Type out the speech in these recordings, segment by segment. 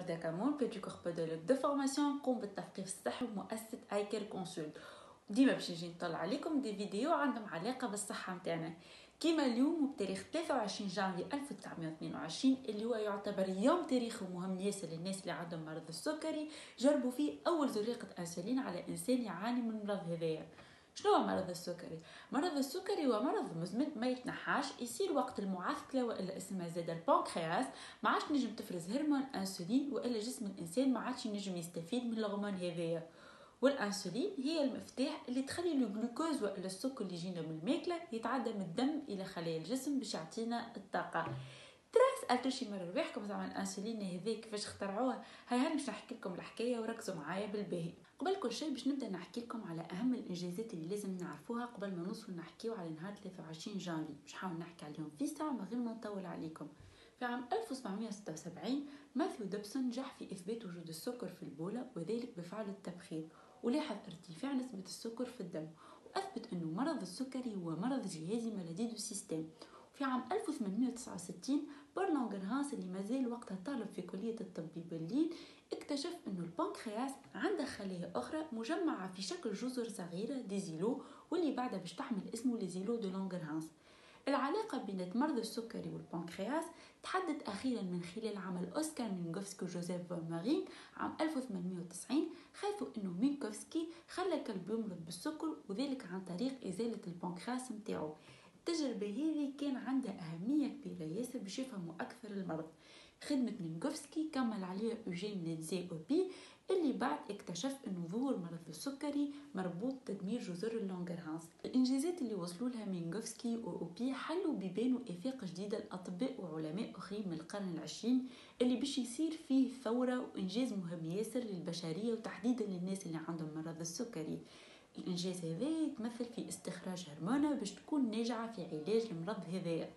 وردة كمون pédicure podologue de formation نقوم بالتثقيف الصحي بمؤسسة ايكل كونسولت ديما باش نجي نطلع عليكم des vidéos عندهم علاقة بالصحة متاعنا. كيما اليوم بتاريخ 23 جانفي 1922 اللي هو يعتبر يوم تاريخي مهم ياسر للناس اللي عندهم مرض السكري جربوا فيه أول زريقة أنسولين على إنسان يعاني من المرض هذايا. شنو هو مرض السكري؟ مرض السكري هو مرض مزمن ما يتنحاش يصير وقت المعثكلة وإلا اسمها زادا البنكرياس ما عادش نجم تفرز هرمون إنسولين وإلا جسم الإنسان ما عادش ينجم يستفيد من الهرمون هذايا. والإنسولين هي المفتاح اللي تخلي الجلوكوز وإلا السكر اللي يجينا من الماكلة يتعدى من الدم إلى خلايا الجسم باش يعطينا الطاقة. سالتوا شي مرة رواحكم زعما الأنسولين هذا كيفاش اخترعوه. هاي هاني باش نحكي لكم الحكاية وركزوا معايا بالباهي. قبل كل شيء باش نبدأ نحكي لكم على أهم الإنجازات اللي لازم نعرفوها قبل ما نوصل نحكيو على نهار 23 جانفي. باش نحاول نحكي عليهم في ساعة من غير ما نطول عليكم. في عام 1776 ماثيو دوبسون نجح في إثبات وجود السكر في البولة وذلك بفعل التبخير ولاحظ ارتفاع نسبة السكر في الدم وأثبت أنه مرض السكري هو مرض جهازي maladie de système في عام 1869 بول لونغرهانس اللي مازال وقتها طالب في كلية الطب ببرلين اكتشف أنه البنكرياس عنده خلايا أخرى مجمعة في شكل جزر صغيرة des îlots واللي بعدها باش تحمل اسمه les îlots de Langerhans العلاقة بين مرض السكري والبنكرياس تحدد أخيرا من خلال عمل أوسكار مينكوفسكي وجوزيف فون عام 1890 حيث أنه مينكوفسكي خلى كلب يمرض بالسكر وذلك عن طريق إزالة البنكرياس متاعو التجربة هذه كان عندها أهمية كبيرة. ياسر باش يفهموا أكثر المرض. خدمة مينكوفسكي كمل عليها أوجين ليندسي أوبي اللي بعد اكتشف إنه ظهور مرض السكري مربوط بتدمير جزر اللونغرهانس الإنجازات اللي وصلوا لها مينغوفسكي واوبي حلوا بيبان وآفاق جديدة لأطباء وعلماء أخرين من القرن العشرين اللي باش يصير فيه ثورة وإنجاز مهم ياسر للبشرية وتحديدا للناس اللي عندهم مرض السكري. الانجاز هذا يتمثل في استخراج هرمونة باش تكون ناجعة في علاج المرض هذايا.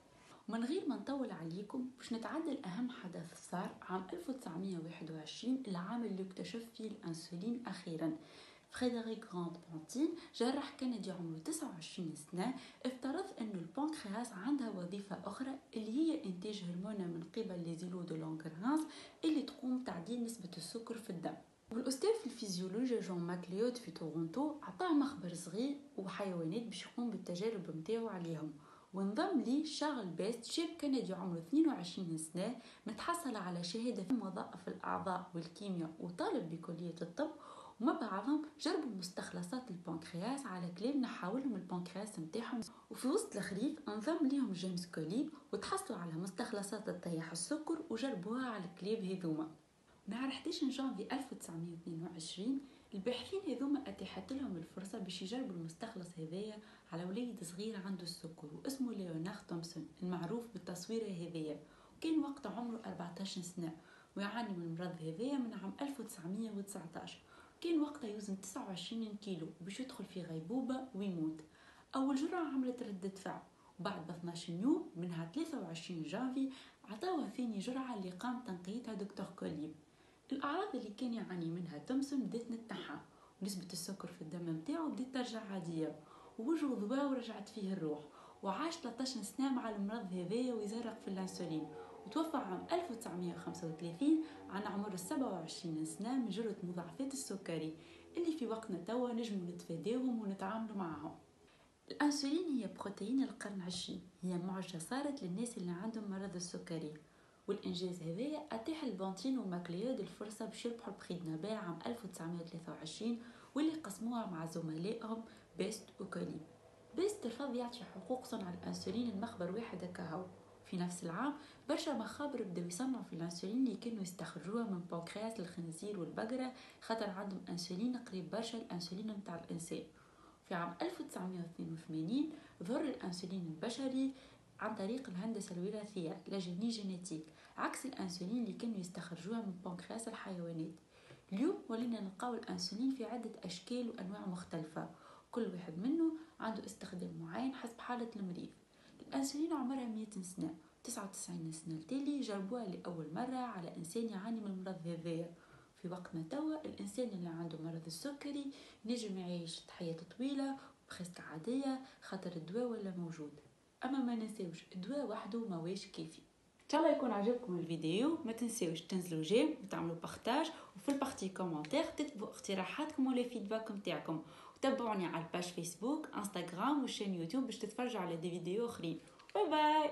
ومن غير ما نطول عليكم باش نتعدل أهم حدث صار عام 1921 العام اللي اكتشف فيه الأنسولين أخيرا. فريدريك غرانت بونتين جراح كندي عمره 29 سنة افترض أن البنكرياس عندها وظيفة أخرى اللي هي إنتاج هرمونة من قبل les îlots de Langerhans اللي تقوم بتعديل نسبة السكر في الدم. والأستاذ في الفيزيولوجيا جون ماكليود في تورونتو عطاه مخبر صغير وحيوانات باش يقوم بالتجارب متاعو عليهم. وانضم ليه شارل بيست شاب كندي عمره 22 سنة متحصل على شهادة في وظائف الأعضاء والكيمياء وطالب بكلية الطب. ومع بعضهم جربوا مستخلصات البنكرياس على كلاب نحاو لهم البنكرياس نتاعهم وفي وسط الخريف انضم ليهم جيمس كوليب وتحصلوا على مستخلصات تطيح السكر وجربوها على الكلاب هذوما. نهار 11 جانفي 1922 الباحثين هذوما اتيحت لهم الفرصة باش يجربوا المستخلص هذايا على وليد صغير عنده السكر واسمه ليونارد تومسون المعروف بالتصويرة هذايا وكان وقت عمره 14 سنة ويعاني من المرض هذايا من عام 1919 كان وقتها يوزن 29 كيلو وباش يدخل في غيبوبة ويموت. أول جرعة عملت ردة فعل وبعد ب 12 يوم منها 23 جانفي عطاوها ثاني جرعة اللي قام تنقيتها دكتور كوليب. الأعراض اللي كان يعاني منها تومسون بدات نتنحى ونسبة السكر في الدم متاعو بدات ترجع عادية ووجهه ضبا ورجعت فيه الروح وعاش 13 سنة مع المرض هذايا ويزرق في الأنسولين وتوفى عام 1935 عن عمر 27 سنة من جرة مضاعفات السكري اللي في وقتنا توا نجمو نتفاداهم ونتعاملوا معهم الأنسولين هي بروتين القرن العشرين هي معجزة صارت للناس اللي عندهم مرض السكري. والإنجاز هذايا أتاح لبونتين وماكليود الفرصة باش يربحوا ال prix Nobel عام 1923 واللي قسموها مع زملائهم بيست وكوليب بيست رفض يعطي حقوق صنع الأنسولين لمخبر واحد هكاهو في نفس العام برشا مخابر بداو يصنعوا في الإنسولين اللي كانوا يستخرجوها من بنكرياس الخنزير والبقرة خاطر عندهم إنسولين قريب برشا الإنسولين متاع الإنسان. في عام 1982 ظهر الإنسولين البشري عن طريق الهندسة الوراثية لاجيني جينيتيك عكس الأنسولين اللي كانوا يستخرجوها من بنكرياس الحيوانات. اليوم ولينا نلقاو الأنسولين في عدة أشكال وأنواع مختلفة كل واحد منه عنده استخدام معين حسب حالة المريض. الأنسولين عمرها 100 سنة 99 سنة التالي جربوها لأول مرة على إنسان يعاني من المرض هذايا في وقتنا توا الإنسان اللي عنده مرض السكري نجم يعيش حياة طويلة و presque عادية خاطر الدواء ولا موجود. أما ما ننساوش الدواء وحده ماهواش كافي. شاء الله يكون عجبكم الفيديو ما تنسيوش تنزلوا j'aime وتعملوا partage وفي ال partie commentaires تكتبوا اقتراحاتكم ولا feedback نتاعكم وتابعوني على ال page فيسبوك انستغرام وال chaîne يوتيوب باش تتفرجوا على des vidéos أخرين. bye bye